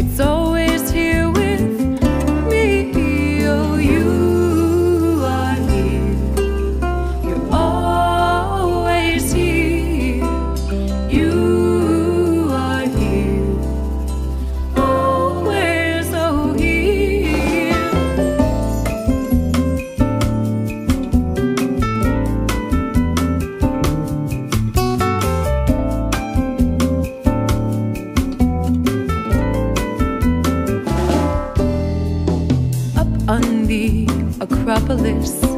It's all on the Acropolis.